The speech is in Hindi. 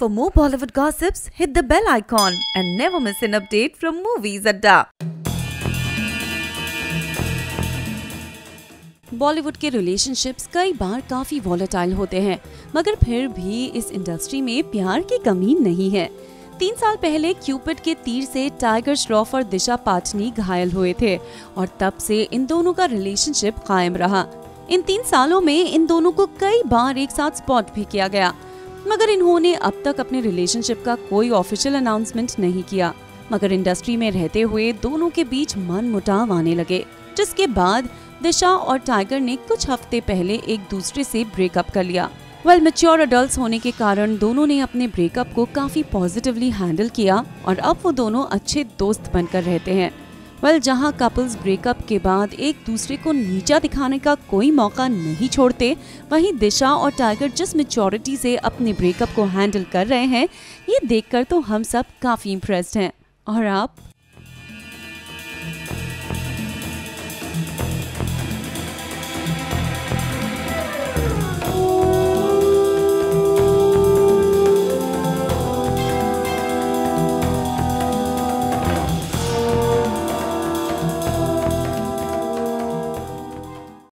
For more Bollywood gossips, hit the bell icon and never miss an update from Movies Adda. Bollywood के रिलेशनशिप्स कई बार काफ़ी वॉलेटाइल होते हैं मगर फिर भी इस इंडस्ट्री में प्यार की कमी नहीं है। तीन साल पहले क्यूपिड के तीर से टाइगर श्रॉफ और दिशा पाटनी घायल हुए थे और तब से इन दोनों का रिलेशनशिप कायम रहा। इन तीन सालों में इन दोनों को कई बार एक साथ स्पॉट भी किया गया। मगर इन्होंने अब तक अपने रिलेशनशिप का कोई ऑफिशियल अनाउंसमेंट नहीं किया। मगर इंडस्ट्री में रहते हुए दोनों के बीच मन मुटाव आने लगे, जिसके बाद दिशा और टाइगर ने कुछ हफ़्ते पहले एक दूसरे से ब्रेकअप कर लिया। वेल मेच्योर अडल्ट होने के कारण दोनों ने अपने ब्रेकअप को काफ़ी पॉजिटिवली हैंडल किया और अब वो दोनों अच्छे दोस्त बनकर रहते हैं। वेल well, जहाँ कपल्स ब्रेकअप के बाद एक दूसरे को नीचा दिखाने का कोई मौका नहीं छोड़ते वहीं दिशा और टाइगर जिस मेचोरिटी से अपने ब्रेकअप को हैंडल कर रहे हैं ये देखकर तो हम सब काफ़ी इम्प्रेस्ड हैं। और आप?